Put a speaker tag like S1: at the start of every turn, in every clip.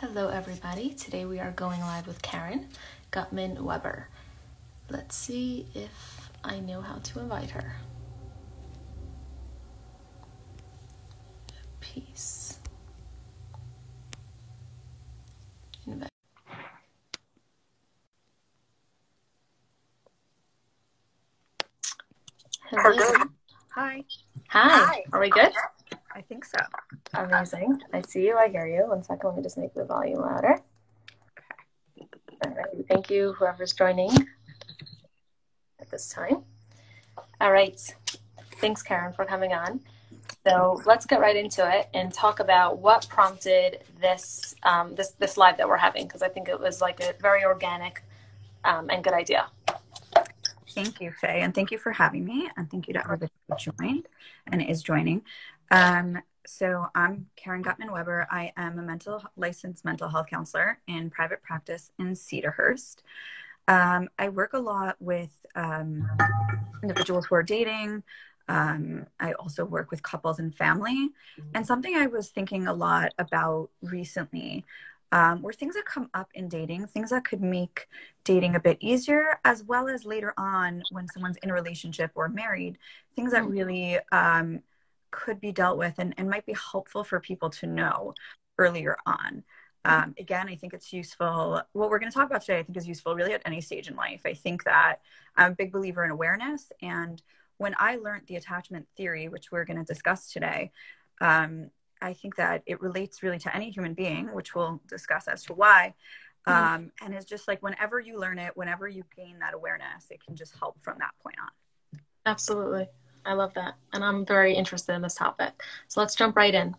S1: Hello, everybody. Today we are going live with Karen Gutman Weber. Let's see if I know how to invite her. Peace. Invite. Hello.
S2: Hi.
S1: Hi.
S2: Hi.
S1: Are we good?
S2: I think so.
S1: Amazing. I see you. I hear you. One second. Let me just make the volume louder. Okay. All right. Thank you, whoever's joining at this time. All right. Thanks, Karen, for coming on. So let's get right into it and talk about what prompted this um, this this live that we're having because I think it was like a very organic um, and good idea.
S2: Thank you, Fay, and thank you for having me, and thank you to everybody who joined and is joining. Um, so I'm Karen Gutman Weber. I am a mental licensed mental health counselor in private practice in Cedarhurst. Um, I work a lot with um, individuals who are dating. Um, I also work with couples and family. And something I was thinking a lot about recently um, were things that come up in dating, things that could make dating a bit easier, as well as later on when someone's in a relationship or married, things that really um, could be dealt with and, and might be helpful for people to know earlier on. Um, again, I think it's useful. What we're going to talk about today, I think, is useful really at any stage in life. I think that I'm a big believer in awareness. And when I learned the attachment theory, which we're going to discuss today, um, I think that it relates really to any human being, which we'll discuss as to why. Um, and it's just like whenever you learn it, whenever you gain that awareness, it can just help from that point on.
S1: Absolutely. I love that. And I'm very interested in this topic. So let's jump right in.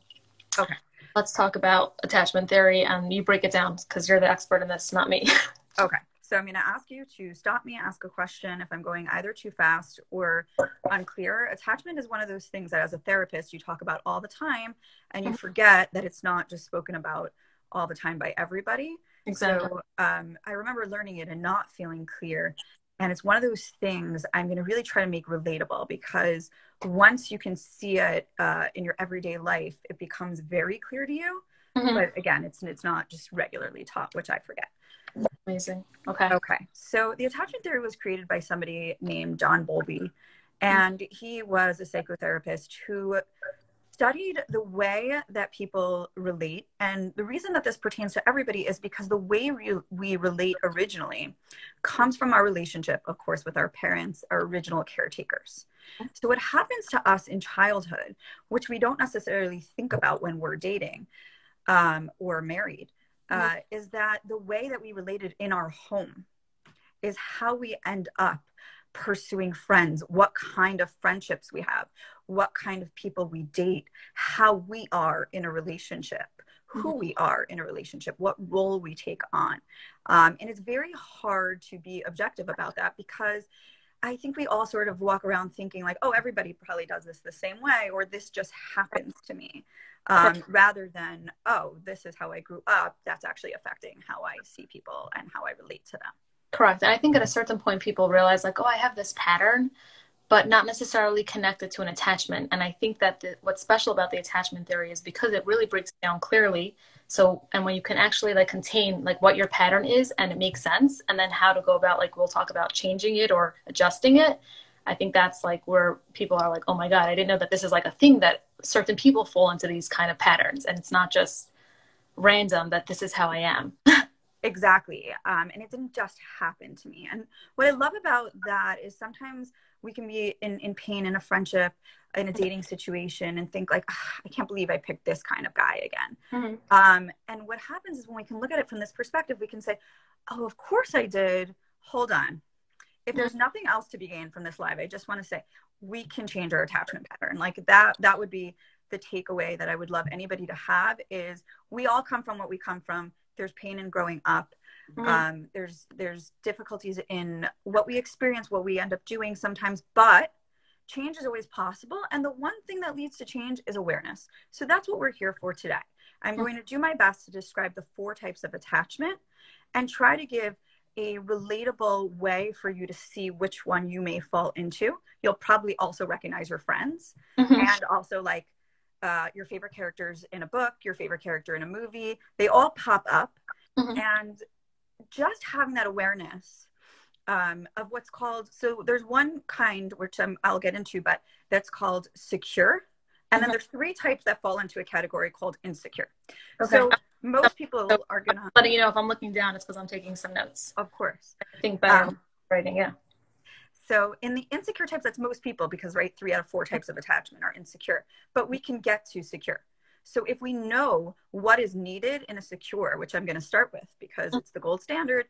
S2: Okay.
S1: Let's talk about attachment theory and you break it down because you're the expert in this, not me.
S2: Okay. So I'm going to ask you to stop me, ask a question if I'm going either too fast or unclear. Attachment is one of those things that as a therapist you talk about all the time and you forget that it's not just spoken about all the time by everybody.
S1: exactly.
S2: So um, I remember learning it and not feeling clear. And it's one of those things I'm going to really try to make relatable because once you can see it uh, in your everyday life, it becomes very clear to you.
S1: Mhm.
S2: But again, it's it's not just regularly taught, which I forget.
S1: Amazing. Okay.
S2: Okay. So the attachment theory was created by somebody named John Bowlby, and he was a psychotherapist who studied the way that people relate. And the reason that this pertains to everybody is because the way we, we relate originally comes from our relationship, of course, with our parents, our original caretakers. So, what happens to us in childhood, which we don't necessarily think about when we're dating um, or married, uh, is that the way that we related in our home is how we end up pursuing friends, what kind of friendships we have, what kind of people we date, how we are in a relationship, who we are in a relationship, what role we take on. Um, and it's very hard to be objective about that because I think we all sort of walk around thinking, like, oh, everybody probably does this the same way, or this just happens to me, um, rather than, oh, this is how I grew up. That's actually affecting how I see people and how I relate to them.
S1: Correct. And I think at a certain point, people realize, like, oh, I have this pattern, but not necessarily connected to an attachment. And I think that the, what's special about the attachment theory is because it really breaks down clearly. So, and when you can actually like contain like what your pattern is and it makes sense, and then how to go about, like, we'll talk about changing it or adjusting it. I think that's like where people are like, oh my God, I didn't know that this is like a thing that certain people fall into these kind of patterns. And it's not just random that this is how I am.
S2: Exactly. Um, and it didn't just happen to me. And what I love about that is sometimes we can be in, in pain in a friendship, in a dating situation, and think like, "Ah, I can't believe I picked this kind of guy again.
S1: Mhm.
S2: Um, and what happens is when we can look at it from this perspective, we can say, oh, of course I did. Hold on. If there's nothing else to be gained from this live, I just want to say we can change our attachment pattern. Like that, that would be the takeaway that I would love anybody to have is we all come from what we come from. There's pain in growing up.
S1: Mhm.
S2: Um, there's there's difficulties in what we experience, what we end up doing sometimes, but change is always possible. And the one thing that leads to change is awareness. So that's what we're here for today. I'm going to do my best to describe the four types of attachment and try to give a relatable way for you to see which one you may fall into. You'll probably also recognize your friends
S1: Mhm.
S2: and also like uh, your favorite characters in a book, your favorite character in a movie. They all pop up. Mm-hmm. And just having that awareness um, of what's called so there's one kind which i will get into but that's called secure. And then mm-hmm. there's three types that fall into a category called insecure. Okay. so most people so, are gonna
S1: but you know if i'm looking down it's because i'm taking some notes?
S2: Of course.
S1: I think better um, writing yeah.
S2: so in the insecure types that's most people because right three out of four types of attachment are insecure. But we can get to secure so if we know what is needed in a secure which i'm going to start with because it's the gold standard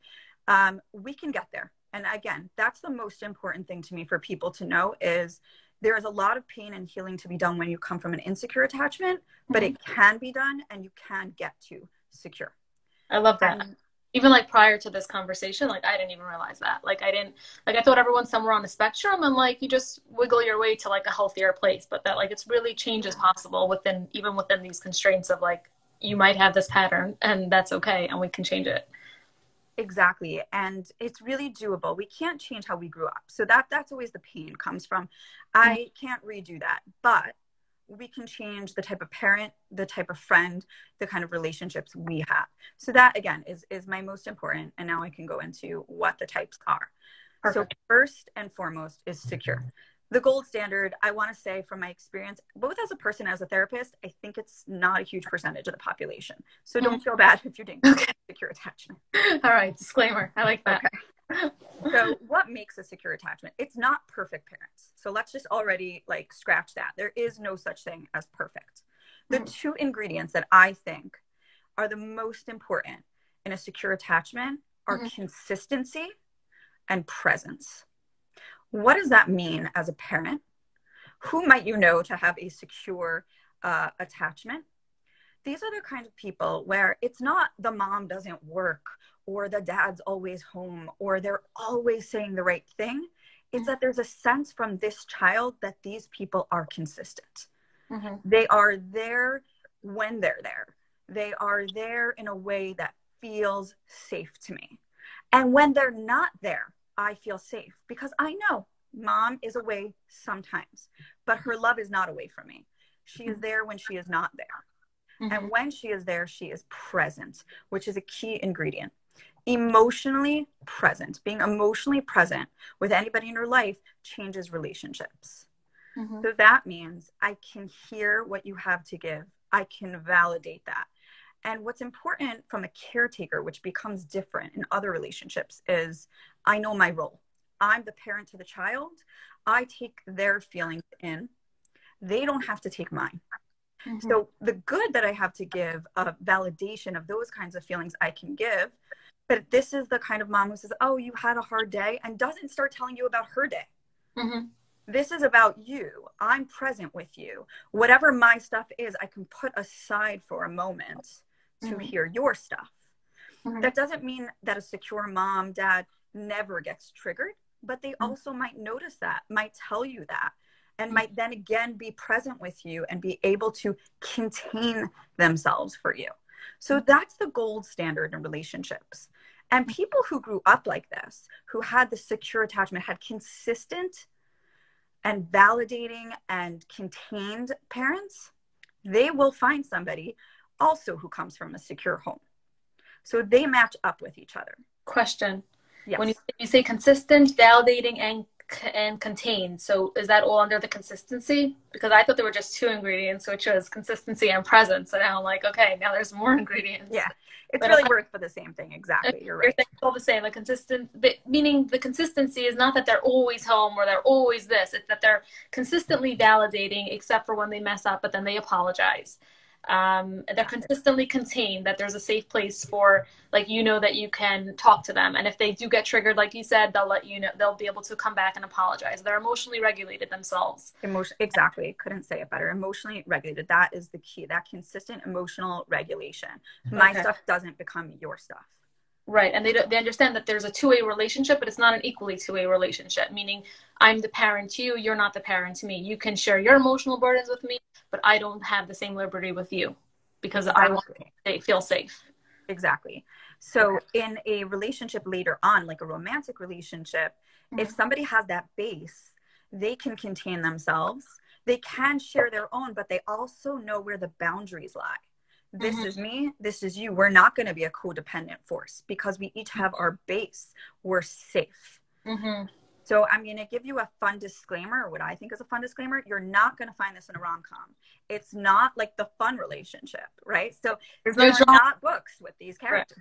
S2: um, we can get there. And again that's the most important thing to me for people to know is there is a lot of pain and healing to be done when you come from an insecure attachment but mm-hmm. it can be done and you can get to secure.
S1: I love that. And, even like prior to this conversation like i didn't even realize that. Like i didn't like i thought everyone's somewhere on the spectrum and like you just wiggle your way to like a healthier place but that like it's really change is possible within even within these constraints of like you might have this pattern and that's okay and we can change it.
S2: Exactly and it's really doable. We can't change how we grew up. So that that's always the pain comes from. Mm-hmm. i can't redo that but we can change the type of parent the type of friend the kind of relationships we have. So that again is is my most important and now i can go into what the types are. Perfect. so first and foremost is secure the gold standard, I want to say from my experience, both as a person as a therapist, I think it's not a huge percentage of the population. So don't feel bad if you're doing okay. secure attachment.
S1: All right, disclaimer. I like that.
S2: Okay. so what makes a secure attachment? It's not perfect parents. So let's just already like scratch that. There is no such thing as perfect. The mm. two ingredients that I think are the most important in a secure attachment are mm-hmm. consistency and presence. What does that mean as a parent? Who might you know to have a secure uh, attachment? These are the kind of people where it's not the mom doesn't work or the dad's always home or they're always saying the right thing. It's that there's a sense from this child that these people are consistent. Mm-hmm. They are there when they're there. They are there in a way that feels safe to me. And when they're not there, I feel safe because I know mom is away sometimes, but her love is not away from me. She is there when she is not there. Mm-hmm. And when she is there, she is present, which is a key ingredient. Emotionally present, being emotionally present with anybody in her life changes relationships. Mm-hmm. So that means I can hear what you have to give, I can validate that. And what's important from a caretaker, which becomes different in other relationships, is I know my role. I'm the parent to the child. I take their feelings in. They don't have to take mine. Mm-hmm. So the good that I have to give a validation of those kinds of feelings I can give. But this is the kind of mom who says, "Oh, you had a hard day," and doesn't start telling you about her day. Mm-hmm. This is about you. I'm present with you. Whatever my stuff is, I can put aside for a moment to mm-hmm. hear your stuff. Mm-hmm. That doesn't mean that a secure mom, dad never gets triggered, but they mm-hmm. also might notice that, might tell you that, and might then again be present with you and be able to contain themselves for you. So mm-hmm. that's the gold standard in relationships. And mm-hmm. people who grew up like this, who had the secure attachment, had consistent and validating and contained parents, they will find somebody also who comes from a secure home. So they match up with each other.
S1: Question. Yes. When you, you say consistent, validating, and and contained, so is that all under the consistency? Because I thought there were just two ingredients, which was consistency and presence. And now I'm like, okay, now there's more ingredients.
S2: Yeah, it's but really I, worth for the same thing. Exactly, you're right. You're
S1: all the same. The consistent, the, meaning the consistency is not that they're always home or they're always this. It's that they're consistently validating, except for when they mess up, but then they apologize um, they're consistently contained that there's a safe place for like you know that you can talk to them. And if they do get triggered like you said they'll let you know they'll be able to come back and apologize. They're emotionally regulated themselves.
S2: Emotion exactly. Couldn't say it better. Emotionally regulated that is the key that consistent emotional regulation. My stuff doesn't become your stuff
S1: Right, and they they understand that there's a two way relationship, but it's not an equally two way relationship. Meaning, I'm the parent to you, you're not the parent to me. You can share your emotional burdens with me, but I don't have the same liberty with you because exactly. I want to feel safe.
S2: Exactly. So, in a relationship later on, like a romantic relationship, mm-hmm. if somebody has that base, they can contain themselves they can share their own, but they also know where the boundaries lie. This mm-hmm. is me, this is you. We're not going to be a codependent force because we each have our base. We're safe. Mm-hmm. So I'm going to give you a fun disclaimer, what I think is a fun disclaimer. You're not going to find this in a rom com. It's not like the fun relationship, right? So there's no not books with these characters.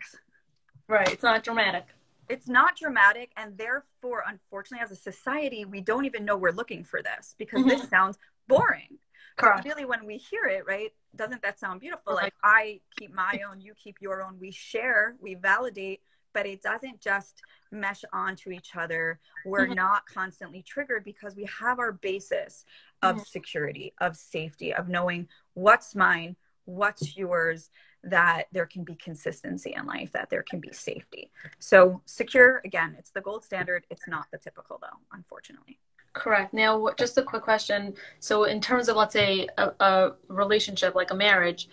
S1: Right. right. It's not dramatic.
S2: It's not dramatic. And therefore, unfortunately, as a society, we don't even know we're looking for this because mm-hmm. this sounds boring. Correct. Really, when we hear it, right, doesn't that sound beautiful? Like I keep my own, you keep your own, we share, we validate but it doesn't just mesh onto each other. We're mm-hmm. not constantly triggered because we have our basis of mm-hmm. security, of safety, of knowing what's mine, what's yours, that there can be consistency in life, that there can be safety. So, secure, again, it's the gold standard. It's not the typical, though, unfortunately.
S1: Correct. Now, just a quick question. So, in terms of, let's say, a, a relationship like a marriage,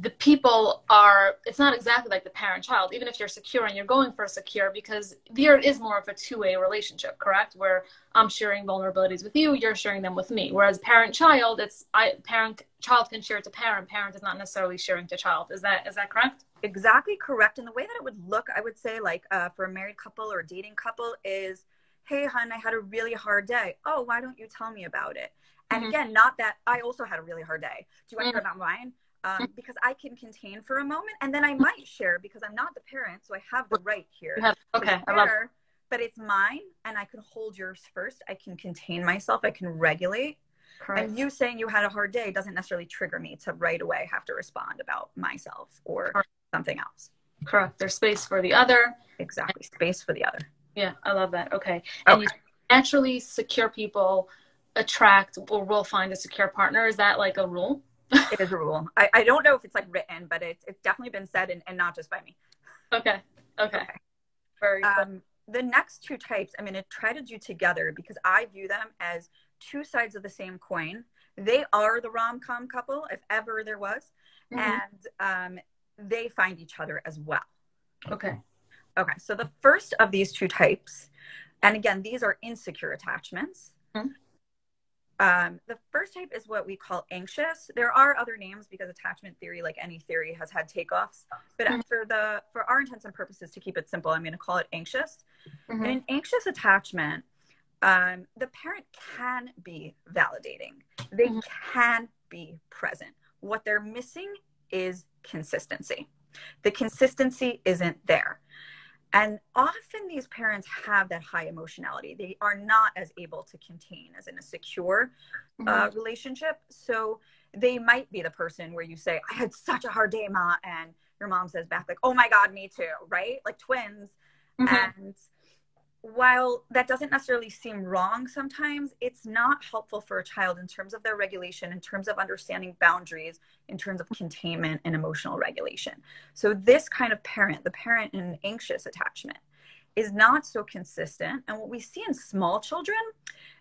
S1: the people are it's not exactly like the parent child even if you're secure and you're going for secure because there is more of a two-way relationship correct? Where i'm sharing vulnerabilities with you you're sharing them with me. Whereas parent child it's i parent child can share to parent parent is not necessarily sharing to child. Is that is that correct?
S2: Exactly correct. And the way that it would look i would say like uh, for a married couple or a dating couple is hey hun, i had a really hard day oh why don't you tell me about it and mm-hmm. again not that i also had a really hard day do you want to hear mm-hmm. about mine um, because I can contain for a moment and then I might share because I'm not the parent, so I have the right here.
S1: Have, okay, I love
S2: but it's mine and I can hold yours first. I can contain myself, I can regulate. Correct. And you saying you had a hard day doesn't necessarily trigger me to right away have to respond about myself or Correct. something else.
S1: Correct. There's space for the other.
S2: Exactly. Space for the other.
S1: Yeah, I love that. Okay. And okay. naturally secure people attract or will find a secure partner. Is that like a rule?
S2: it is a rule. I, I don't know if it's like written, but it's it's definitely been said and, and not just by me.
S1: Okay. Okay. okay.
S2: Very um, the next two types I'm going to try to do together because I view them as two sides of the same coin. They are the rom com couple, if ever there was, mm-hmm. and um, they find each other as well.
S1: Okay.
S2: Okay. So the first of these two types, and again, these are insecure attachments. Mm-hmm. Um, the first type is what we call anxious. There are other names because attachment theory, like any theory, has had takeoffs. But mm-hmm. for the for our intents and purposes, to keep it simple, I'm going to call it anxious. Mm-hmm. And an anxious attachment, um, the parent can be validating. They mm-hmm. can be present. What they're missing is consistency. The consistency isn't there. And often these parents have that high emotionality. They are not as able to contain as in a secure uh, mm-hmm. relationship. So they might be the person where you say, I had such a hard day, Ma. And your mom says back, like, oh my God, me too, right? Like twins. Mm-hmm. And while that doesn't necessarily seem wrong sometimes, it's not helpful for a child in terms of their regulation, in terms of understanding boundaries, in terms of containment and emotional regulation. So, this kind of parent, the parent in an anxious attachment, is not so consistent. And what we see in small children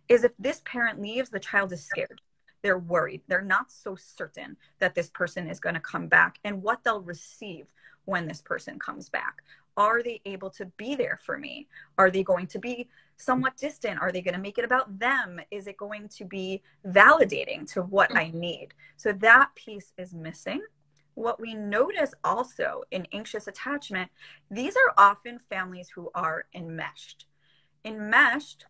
S2: is if this parent leaves, the child is scared. They're worried. They're not so certain that this person is going to come back and what they'll receive when this person comes back are they able to be there for me? Are they going to be somewhat distant? Are they going to make it about them? Is it going to be validating to what I need? So that piece is missing. What we notice also in anxious attachment, these are often families who are enmeshed. Enmeshed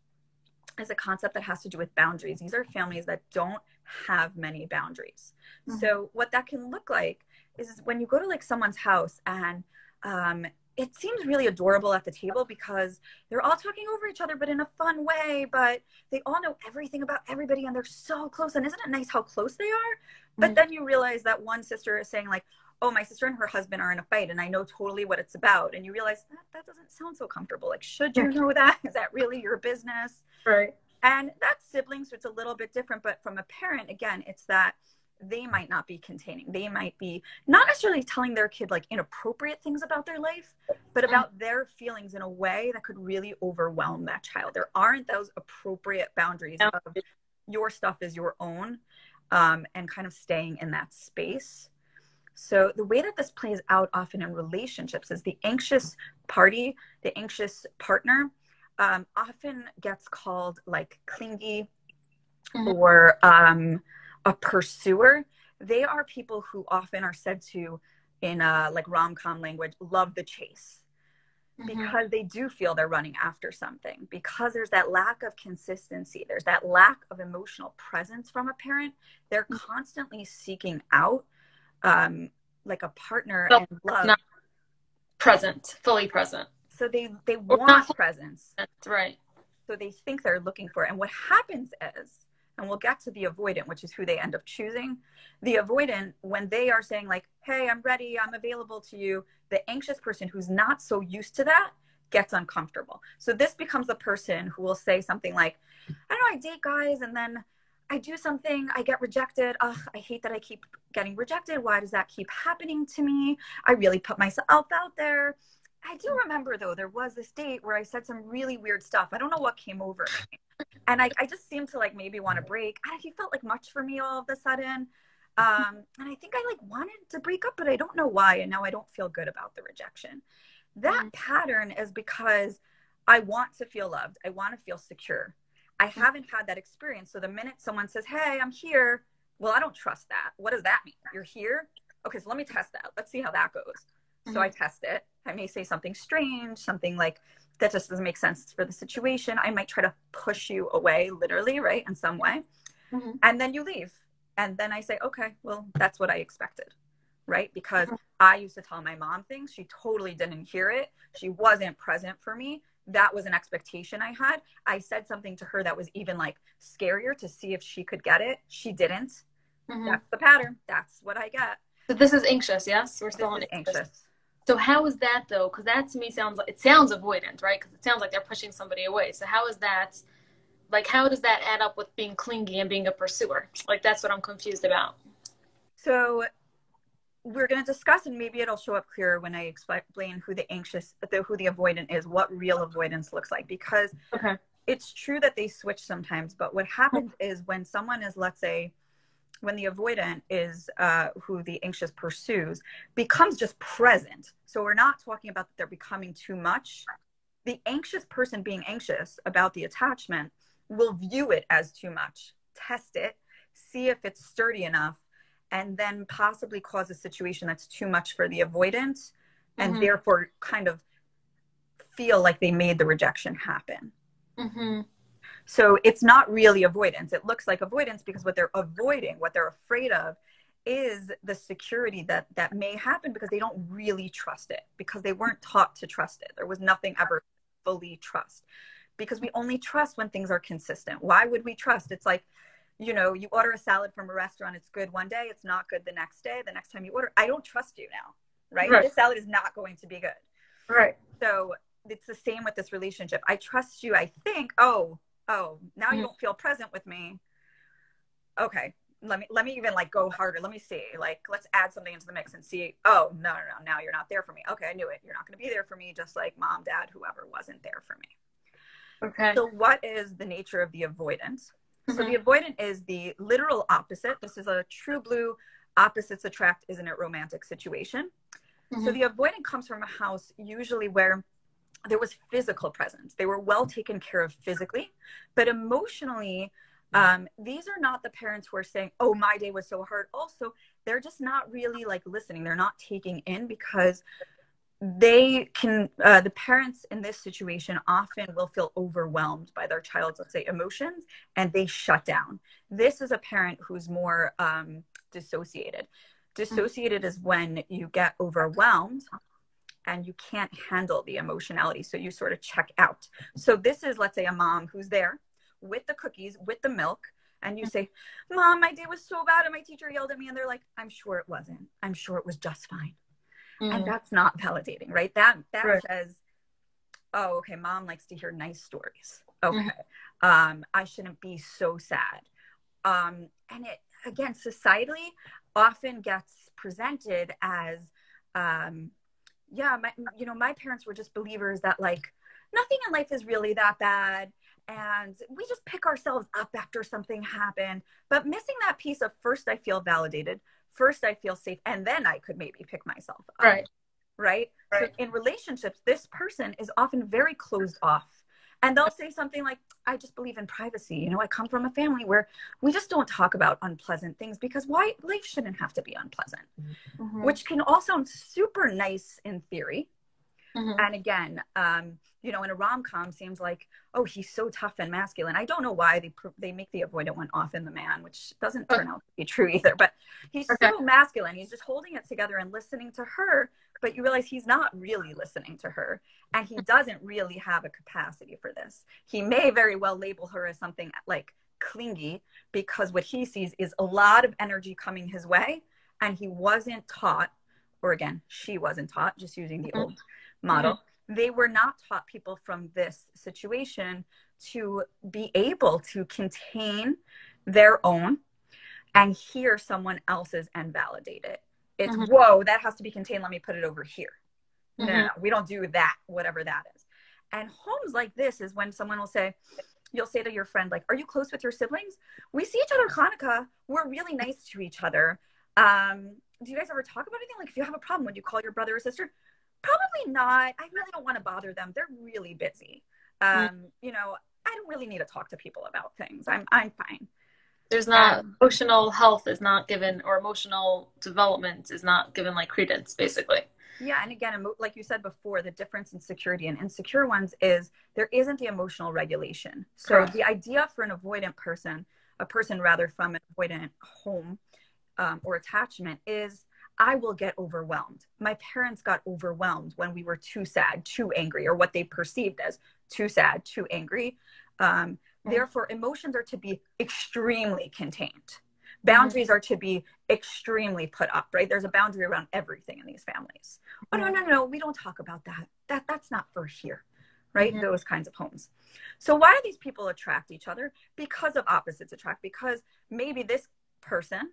S2: is a concept that has to do with boundaries. These are families that don't have many boundaries. Mm-hmm. So, what that can look like is when you go to like someone's house and um, it seems really adorable at the table because they're all talking over each other, but in a fun way. But they all know everything about everybody and they're so close. And isn't it nice how close they are? But mm-hmm. then you realize that one sister is saying, like, oh, my sister and her husband are in a fight and I know totally what it's about. And you realize that that doesn't sound so comfortable. Like, should you know that? Is that really your business?
S1: Right.
S2: And that's siblings, so it's a little bit different. But from a parent, again, it's that they might not be containing. They might be not necessarily telling their kid like inappropriate things about their life, but about their feelings in a way that could really overwhelm that child. There aren't those appropriate boundaries of your stuff is your own um, and kind of staying in that space. So, the way that this plays out often in relationships is the anxious party, the anxious partner, um, often gets called like clingy mm-hmm. or um, a pursuer, they are people who often are said to, in uh, like rom com language, love the chase. Mm-hmm. because they do feel they're running after something. Because there's that lack of consistency there's that lack of emotional presence from a parent they're mm-hmm. constantly seeking out um, like a partner and love.
S1: not present fully present.
S2: So they they want presence.
S1: That's right.
S2: So they think they're looking for it. and what happens is and we'll get to the avoidant which is who they end up choosing. The avoidant when they are saying like hey i'm ready i'm available to you the anxious person who's not so used to that gets uncomfortable. So this becomes the person who will say something like i don't know i date guys and then i do something i get rejected. Ugh i hate that i keep getting rejected. Why does that keep happening to me? I really put myself out there I do remember though there was this date where I said some really weird stuff. I don't know what came over me. And I, I just seemed to like maybe want to break. And he felt like much for me all of a sudden. Um, and I think I like wanted to break up, but I don't know why. And now I don't feel good about the rejection. That mm-hmm. pattern is because I want to feel loved. I want to feel secure. I mm-hmm. haven't had that experience. So the minute someone says, Hey, I'm here, well, I don't trust that. What does that mean? You're here? Okay, so let me test that. Let's see how that goes. Mm-hmm. So I mm-hmm. test it. I may say something strange, something like that just doesn't make sense for the situation. I might try to push you away, literally, right, in some way. Mm-hmm. And then you leave. And then I say, okay, well, that's what I expected, right? Because mm-hmm. I used to tell my mom things. She totally didn't hear it. She wasn't present for me. That was an expectation I had. I said something to her that was even like scarier to see if she could get it. She didn't. Mm-hmm. That's the pattern. That's what I get.
S1: So this is anxious, yes? We're still on anxious. anxious. So how is that though? Because that to me sounds like it sounds avoidant, right? Because it sounds like they're pushing somebody away. So how is that? Like, how does that add up with being clingy and being a pursuer? Like, that's what I'm confused about.
S2: So we're going to discuss, and maybe it'll show up clearer when I explain who the anxious, the, who the avoidant is, what real avoidance looks like. Because okay. it's true that they switch sometimes, but what happens is when someone is, let's say, when the avoidant is uh, who the anxious pursues becomes just present so we're not talking about that they're becoming too much the anxious person being anxious about the attachment will view it as too much test it see if it's sturdy enough and then possibly cause a situation that's too much for the avoidant and mm-hmm. therefore kind of feel like they made the rejection happen mm-hmm. So it's not really avoidance. It looks like avoidance because what they're avoiding, what they're afraid of, is the security that that may happen because they don't really trust it because they weren't taught to trust it. There was nothing ever fully trust because we only trust when things are consistent. Why would we trust? It's like you know, you order a salad from a restaurant, it's good one day, it's not good the next day. The next time you order, I don't trust you now, right? right. This salad is not going to be good.
S1: Right.
S2: So it's the same with this relationship. I trust you. I think, oh, oh now mm-hmm. you don't feel present with me okay let me let me even like go harder let me see like let's add something into the mix and see oh no no no now you're not there for me okay i knew it you're not going to be there for me just like mom dad whoever wasn't there for me
S1: okay
S2: so what is the nature of the avoidance mm-hmm. so the mm-hmm. avoidant is the literal opposite this is a true blue opposites attract isn't it romantic situation mm-hmm. so the avoidant comes from a house usually where there was physical presence. They were well taken care of physically, but emotionally, um, these are not the parents who are saying, "Oh, my day was so hard." Also, they're just not really like listening. They're not taking in because they can. Uh, the parents in this situation often will feel overwhelmed by their child's, let's say, emotions, and they shut down. This is a parent who's more um, dissociated. Dissociated is when you get overwhelmed and you can't handle the emotionality. So you sort of check out. So this is, let's say, a mom who's there with the cookies, with the milk, and you say, Mom, my day was so bad, and my teacher yelled at me. And they're like, I'm sure it wasn't. I'm sure it was just fine. Mm. And that's not validating, right? That that right. says, Oh, okay, mom likes to hear nice stories. Okay. Mm-hmm. Um, I shouldn't be so sad. Um, and it again, societally often gets presented as um, yeah, my, you know, my parents were just believers that like nothing in life is really that bad. And we just pick ourselves up after something happened. But missing that piece of first, I feel validated. First, I feel safe. And then I could maybe pick myself
S1: up. Right.
S2: Right. right. So in relationships, this person is often very closed off And they'll say something like, I just believe in privacy. You know, I come from a family where we just don't talk about unpleasant things because why life shouldn't have to be unpleasant, mm-hmm. which can all sound super nice in theory. Mm-hmm. And again, um, you know, in a rom com, seems like, oh, he's so tough and masculine. I don't know why they they make the avoidant one often the man, which doesn't turn out to be true either. But he's okay. so masculine. He's just holding it together and listening to her. But you realize he's not really listening to her, and he doesn't really have a capacity for this. He may very well label her as something like clingy because what he sees is a lot of energy coming his way, and he wasn't taught, or again, she wasn't taught, just using the mm-hmm. old model. Mm-hmm they were not taught people from this situation to be able to contain their own and hear someone else's and validate it. It's mm-hmm. whoa, that has to be contained. Let me put it over here. Mm-hmm. No, we don't do that, whatever that is. And homes like this is when someone will say, you'll say to your friend, like, are you close with your siblings? We see each other Hanukkah. We're really nice to each other. Um, do you guys ever talk about anything? Like if you have a problem, would you call your brother or sister? Probably not. I really don't want to bother them. They're really busy. Mm. Um, mm. You know, I don't really need to talk to people about things. I'm I'm fine.
S1: There's not um, emotional health is not given or emotional development is not given like credence basically.
S2: Yeah, and again, like you said before, the difference in security and insecure ones is there isn't the emotional regulation. So Correct. the idea for an avoidant person, a person rather from an avoidant home um, or attachment, is I will get overwhelmed. My parents got overwhelmed when we were too sad, too angry, or what they perceived as too sad, too angry. Um, mm-hmm. Therefore, emotions are to be extremely contained. Boundaries mm-hmm. are to be extremely put up, right? There's a boundary around everything in these families. Oh, no, no, no, we don't talk about that. That That's not for here, right? Mm-hmm. Those kinds of homes. So, why do these people attract each other? Because of opposites attract, because maybe this person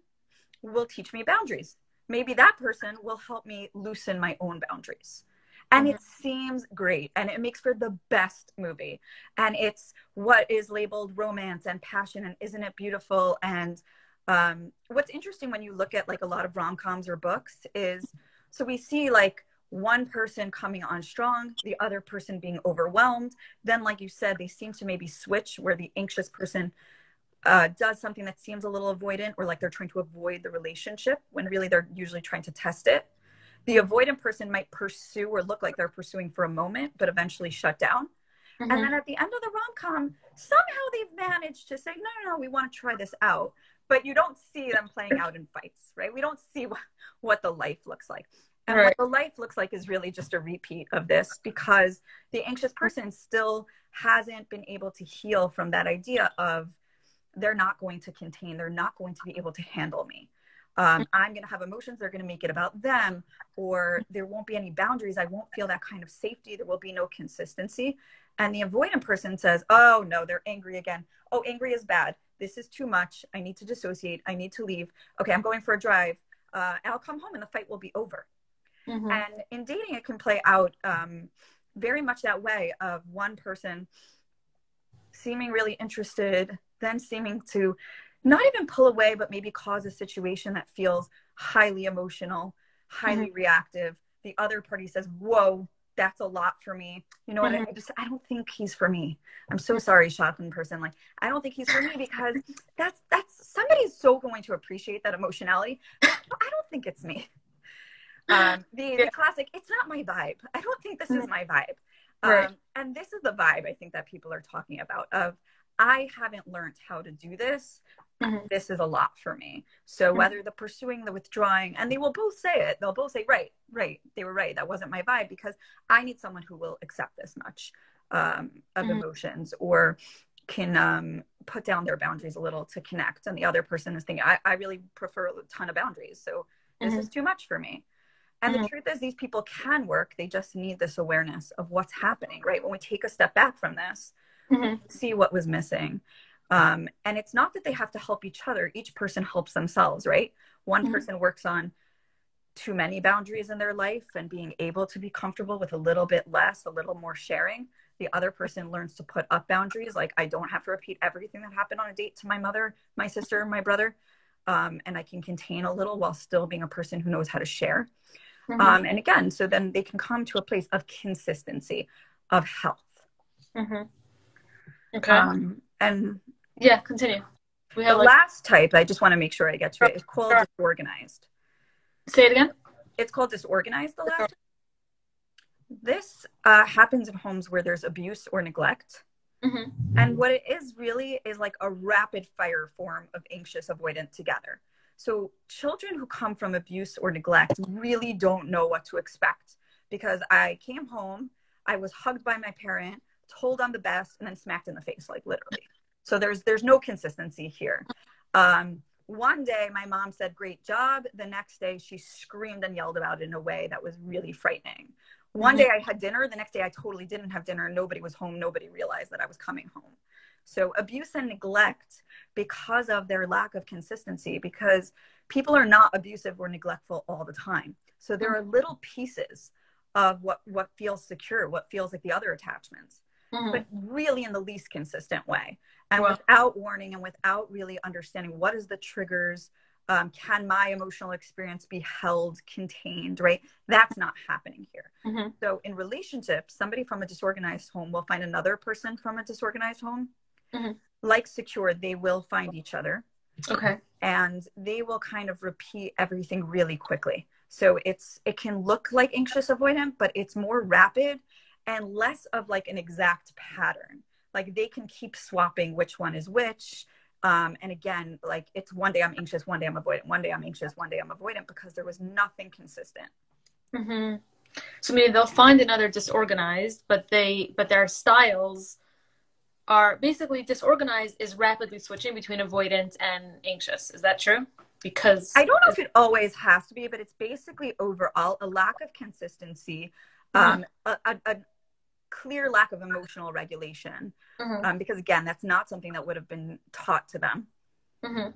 S2: will teach me boundaries maybe that person will help me loosen my own boundaries. And mm-hmm. it seems great and it makes for the best movie. And it's what is labeled romance and passion and isn't it beautiful? And um, what's interesting when you look at like a lot of rom-coms or books is so we see like one person coming on strong the other person being overwhelmed. Then like you said they seem to maybe switch where the anxious person uh, does something that seems a little avoidant or like they're trying to avoid the relationship when really they're usually trying to test it. The avoidant person might pursue or look like they're pursuing for a moment, but eventually shut down. Mm-hmm. And then at the end of the rom com, somehow they've managed to say, no, no, no, we want to try this out. But you don't see them playing out in fights, right? We don't see what, what the life looks like. And right. what the life looks like is really just a repeat of this because the anxious person still hasn't been able to heal from that idea of they're not going to contain, they're not going to be able to handle me. Um, I'm going to have emotions, they're going to make it about them, or there won't be any boundaries. I won't feel that kind of safety. There will be no consistency. And the avoidant person says, Oh, no, they're angry again. Oh, angry is bad. This is too much. I need to dissociate. I need to leave. Okay, I'm going for a drive. Uh, I'll come home and the fight will be over. Mm-hmm. And in dating, it can play out um, very much that way of one person seeming really interested then seeming to not even pull away, but maybe cause a situation that feels highly emotional, highly mm-hmm. reactive. The other party says, Whoa, that's a lot for me. You know what? Mm-hmm. I just, I don't think he's for me. I'm so sorry, shocking person. Like, I don't think he's for me because that's, that's somebody's so going to appreciate that emotionality. I don't think it's me. Um, the, yeah. the classic, it's not my vibe. I don't think this is mm-hmm. my vibe. Um, right. And this is the vibe I think that people are talking about of I haven't learned how to do this. Mm-hmm. This is a lot for me. So mm-hmm. whether the pursuing, the withdrawing, and they will both say it, they'll both say, right, right, they were right. That wasn't my vibe because I need someone who will accept this much um, of mm-hmm. emotions or can um, put down their boundaries a little to connect. And the other person is thinking, I, I really prefer a ton of boundaries. So this is mm-hmm. too much for me. And the mm-hmm. truth is, these people can work. They just need this awareness of what's happening, right? When we take a step back from this, mm-hmm. see what was missing. Um, and it's not that they have to help each other, each person helps themselves, right? One mm-hmm. person works on too many boundaries in their life and being able to be comfortable with a little bit less, a little more sharing. The other person learns to put up boundaries, like I don't have to repeat everything that happened on a date to my mother, my sister, my brother. Um, and I can contain a little while still being a person who knows how to share. Mm-hmm. Um, and again, so then they can come to a place of consistency, of health.
S1: Mm-hmm. Okay.
S2: Um, and
S1: yeah, continue.
S2: We have the like, last type, I just want to make sure I get to it. it, is called sure. disorganized.
S1: Say it again.
S2: It's called disorganized, the last. This uh, happens in homes where there's abuse or neglect. Mm-hmm. And what it is really is like a rapid fire form of anxious avoidant together. So, children who come from abuse or neglect really don't know what to expect because I came home, I was hugged by my parent, told I'm the best, and then smacked in the face, like literally. So there's there's no consistency here. Um, one day my mom said great job the next day she screamed and yelled about it in a way that was really frightening one mm-hmm. day i had dinner the next day i totally didn't have dinner nobody was home nobody realized that i was coming home so abuse and neglect because of their lack of consistency because people are not abusive or neglectful all the time so there are little pieces of what what feels secure what feels like the other attachments mm-hmm. but really in the least consistent way. And well, without warning and without really understanding what is the triggers um, can my emotional experience be held contained right? That's not happening here. Mm-hmm. so in relationships somebody from a disorganized home will find another person from a disorganized home. Mm-hmm. like secure they will find each other.
S1: Okay.
S2: And they will kind of repeat everything really quickly. So it's it can look like anxious avoidant but it's more rapid and less of like an exact pattern like they can keep swapping which one is which um, and again like it's one day i'm anxious one day i'm avoidant one day i'm anxious one day i'm avoidant because there was nothing consistent
S1: mm-hmm. so maybe they'll find another disorganized but they but their styles are basically disorganized is rapidly switching between avoidant and anxious is that true because
S2: i don't know if it always has to be but it's basically overall a lack of consistency mm-hmm. um, a, a, a clear lack of emotional regulation mm-hmm. um, because again that's not something that would have been taught to them mm-hmm.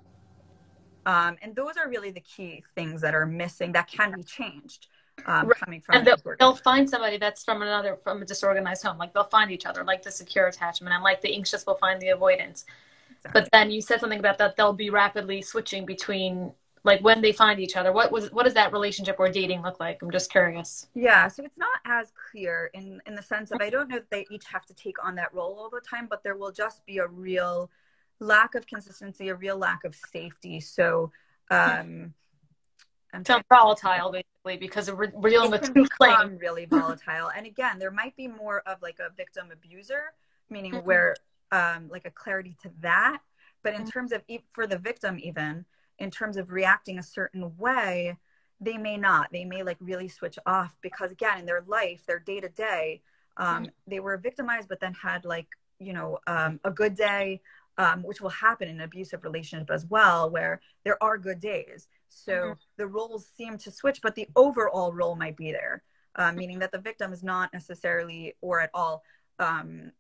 S2: um, and those are really the key things that are missing that can be changed um, right. coming from
S1: and they'll, they'll, find somebody that's from another from a disorganized home like they'll find each other like the secure attachment and like the anxious will find the avoidance exactly. but then you said something about that they'll be rapidly switching between like when they find each other what was what does that relationship or dating look like? I'm just curious.
S2: Yeah so it's not as clear in in the sense of i don't know that they each have to take on that role all the time but there will just be a real lack of consistency a real lack of safety. So um
S1: I'm so volatile basically because we're, we're dealing with two claims.
S2: really volatile. And again there might be more of like a victim abuser meaning mm-hmm. where um like a clarity to that. But in mm-hmm. terms of for the victim even in terms of reacting a certain way they may not. They may like really switch off because again in their life their day to day um, they were victimized but then had like you know um, a good day um, which will happen in an abusive relationship as well where there are good days. So mm-hmm. the roles seem to switch but the overall role might be there uh, meaning that the victim is not necessarily or at all um,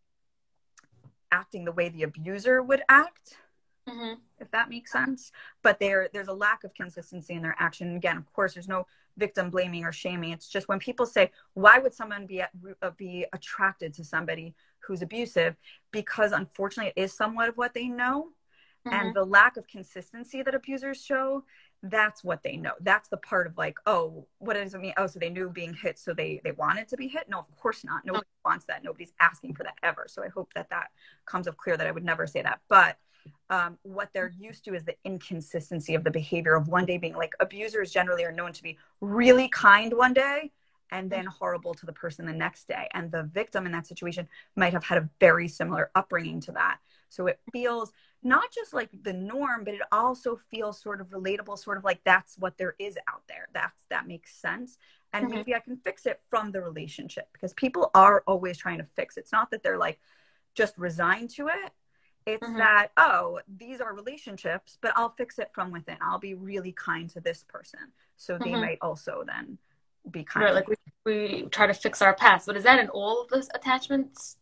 S2: acting the way the abuser would act mm-hmm. if that makes sense. But there, there's a lack of consistency in their action. Again, of course, there's no victim blaming or shaming. It's just when people say, "Why would someone be uh, be attracted to somebody who's abusive?" Because unfortunately, it is somewhat of what they know, mm-hmm. and the lack of consistency that abusers show. That's what they know. That's the part of like, oh, what does it mean? Oh, so they knew being hit, so they they wanted to be hit. No, of course not. Nobody wants that. Nobody's asking for that ever. So I hope that that comes up clear that I would never say that. But um, what they're used to is the inconsistency of the behavior of one day being like abusers generally are known to be really kind one day and then horrible to the person the next day. And the victim in that situation might have had a very similar upbringing to that. So it feels not just like the norm, but it also feels sort of relatable, sort of like that's what there is out there. That's that makes sense. And mm-hmm. maybe I can fix it from the relationship because people are always trying to fix. It's not that they're like just resigned to it it's mm-hmm. that, oh, these are relationships, but I'll fix it from within. I'll be really kind to this person. So they mm-hmm. might also then be kind.
S1: Right, like we, we try to fix our past. But is that in all of the attachments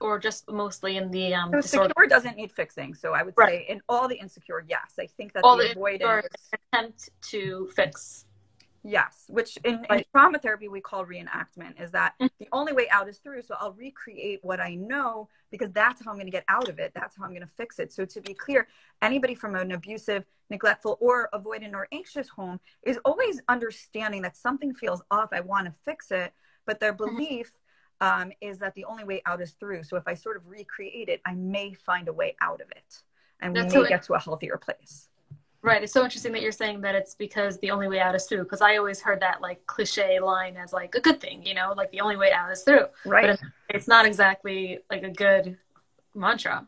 S1: or just mostly in the um
S2: so secure doesn't need fixing. So I would right. say in all the insecure, yes. I think that all the, the avoidance
S1: attempt to fix
S2: Yes, which in, in, trauma therapy we call reenactment is that mm-hmm. the only way out is through. So I'll recreate what I know because that's how I'm going to get out of it. That's how I'm going to fix it. So to be clear, anybody from an abusive, neglectful, or avoidant or anxious home is always understanding that something feels off. I want to fix it, but their mm-hmm. belief um, is that the only way out is through. So if I sort of recreate it, I may find a way out of it and That's we may get to a healthier place.
S1: Right. It's so interesting that you're saying that it's because the only way out is through. Because I always heard that like cliche line as like a good thing, you know, like the only way out is through.
S2: Right. But
S1: it's not exactly like a good mantra.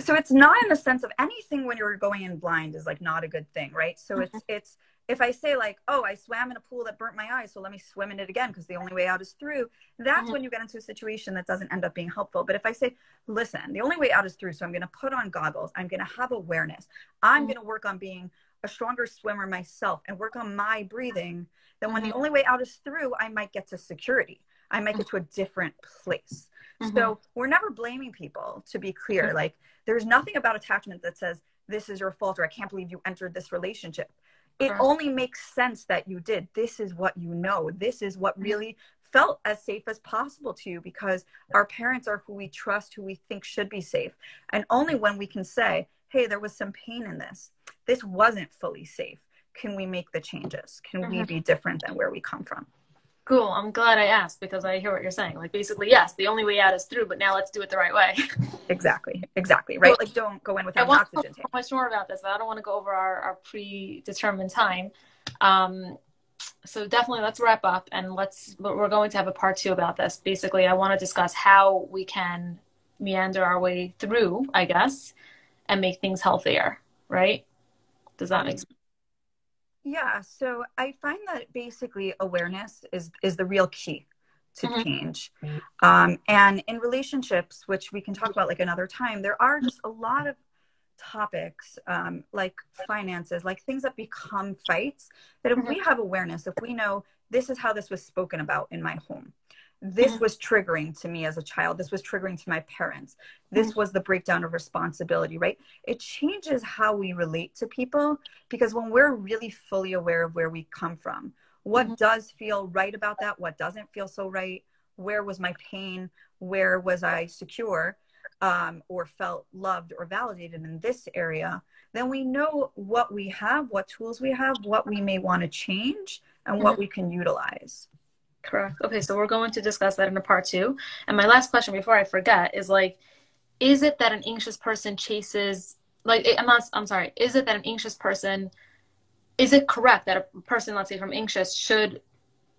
S2: So it's not in the sense of anything when you're going in blind is like not a good thing, right? So mm-hmm. it's it's if I say like, oh, I swam in a pool that burnt my eyes, so let me swim in it again because the only way out is through, that's mm-hmm. when you get into a situation that doesn't end up being helpful. But if I say, listen, the only way out is through, so I'm going to put on goggles, I'm going to have awareness, I'm mm-hmm. going to work on being a stronger swimmer myself and work on my breathing, then when mm-hmm. the only way out is through, I might get to security. I might get to a different place. So mm-hmm. we're never blaming people, to be clear. Mm-hmm. Like, there's nothing about attachment that says, this is your fault or I can't believe you entered this relationship it only makes sense that you did. This is what you know. This is what really felt as safe as possible to you because our parents are who we trust, who we think should be safe. And only when we can say, hey, there was some pain in this, this wasn't fully safe, can we make the changes? Can mm-hmm. we be different than where we come from?
S1: Cool. I'm glad I asked because I hear what you're saying. Like basically, yes, the only way out is through, but now let's do it the right way.
S2: exactly. Exactly. Right. Like don't go in without I want oxygen
S1: tank. much more about this, but I don't want to go over our, our predetermined time. Um, so definitely let's wrap up and let's we're going to have a part two about this. Basically, I want to discuss how we can meander our way through, I guess, and make things healthier. Right? Does that make sense?
S2: Yeah, so I find that basically awareness is is the real key to mm-hmm. change. Um, and in relationships, which we can talk about like another time, there are just a lot of topics um, like finances, like things that become fights. That if mm-hmm. we have awareness, if we know this is how this was spoken about in my home, this was triggering to me as a child this was triggering to my parents this mm-hmm. was the breakdown of responsibility right it changes how we relate to people because when we're really fully aware of where we come from what mm-hmm. does feel right about that what doesn't feel so right where was my pain where was i secure um, or felt loved or validated in this area then we know what we have what tools we have what we may want to change and what mm-hmm. we can utilize
S1: Correct. Okay, so we're going to discuss that in a part two. And my last question before I forget is like, is it that an anxious person chases like I'm not I'm sorry, is it that an anxious person is it correct that a person, let's say from anxious, should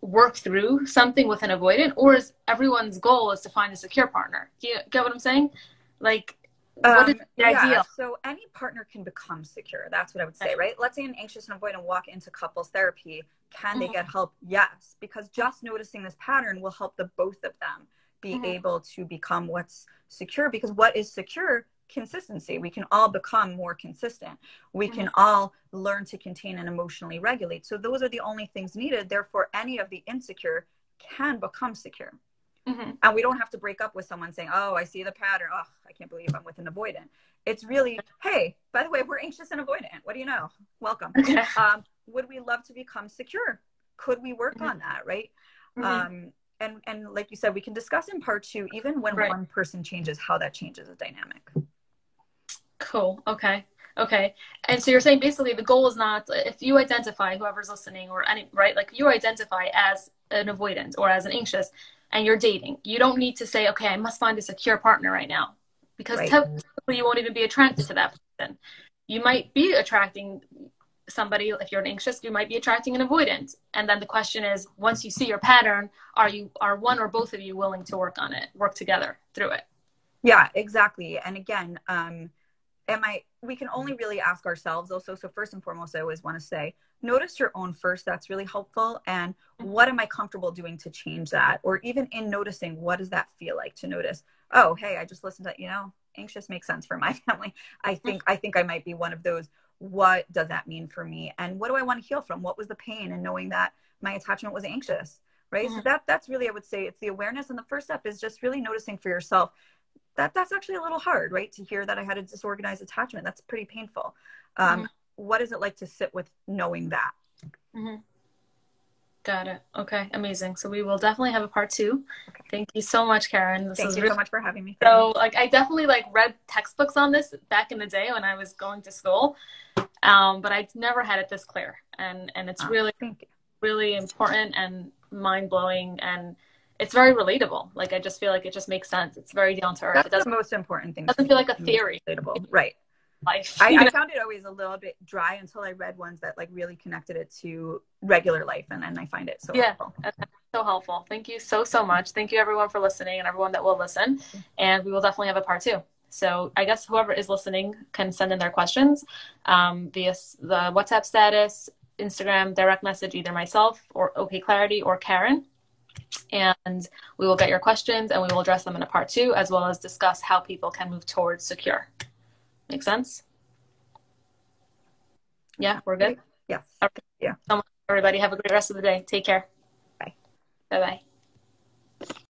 S1: work through something with an avoidant, or is everyone's goal is to find a secure partner? Do you get what I'm saying? Like
S2: what is um, the yeah, ideal? So any partner can become secure. That's what I would say, right? Let's say an anxious and avoidant walk into couples therapy. Can they mm-hmm. get help? Yes, because just noticing this pattern will help the both of them be mm-hmm. able to become what's secure. Because what is secure? Consistency. We can all become more consistent. We mm-hmm. can all learn to contain and emotionally regulate. So those are the only things needed. Therefore, any of the insecure can become secure. Mm-hmm. And we don't have to break up with someone saying, Oh, I see the pattern. Oh, I can't believe I'm with an avoidant. It's really, Hey, by the way, we're anxious and avoidant. What do you know? Welcome. Um, would we love to become secure? Could we work mm-hmm. on that? Right. Mm-hmm. Um, and, and like you said, we can discuss in part two, even when right. one person changes, how that changes the dynamic.
S1: Cool. Okay. Okay. And so you're saying basically the goal is not if you identify whoever's listening or any right, like you identify as an avoidant or as an anxious, and you're dating, you don't need to say, okay, I must find a secure partner right now because right. typically you won't even be attracted to that person. You might be attracting somebody if you're an anxious you might be attracting an avoidant and then the question is once you see your pattern are you are one or both of you willing to work on it work together through it?
S2: Yeah exactly. And again um am i we can only really ask ourselves also so first and foremost i always want to say notice your own first that's really helpful. And what am i comfortable doing to change that? Or even in noticing what does that feel like to notice? Oh hey i just listened to you know anxious makes sense for my family. I think i think i might be one of those what does that mean for me and what do i want to heal from what was the pain and knowing that my attachment was anxious right mm-hmm. so that that's really i would say it's the awareness and the first step is just really noticing for yourself that that's actually a little hard right to hear that i had a disorganized attachment that's pretty painful um, mm-hmm what is it like to sit with knowing that? Mm-hmm.
S1: Got it. Okay, amazing. So we will definitely have a part two. Okay. Thank you so much, Karen.
S2: This Thank you really- so much for having me.
S1: So, like, I definitely like read textbooks on this back in the day when I was going to school, um, but I never had it this clear, and and it's oh, really really important and mind blowing, and it's very relatable. Like I just feel like it just makes sense. It's very down to earth.
S2: That's
S1: it doesn't
S2: the most important thing.
S1: doesn't feel like a theory.
S2: Relatable. Right.
S1: life.
S2: I, I found it always a little bit dry until I read ones that like really connected it to regular life, and then I find it so
S1: Yeah.
S2: helpful.
S1: so helpful. Thank you so so much. Thank you everyone for listening and everyone that will listen. And we will definitely have a part two. So I guess whoever is listening can send in their questions um, via the WhatsApp status, Instagram direct message, either myself or OKclarity or Karen. And we will get your questions and we will address them in a part two, as well as discuss how people can move towards secure. Make sense? Yeah, we're good.
S2: Yes.
S1: Everybody have a great rest of the day. Take care.
S2: Bye.
S1: Bye bye.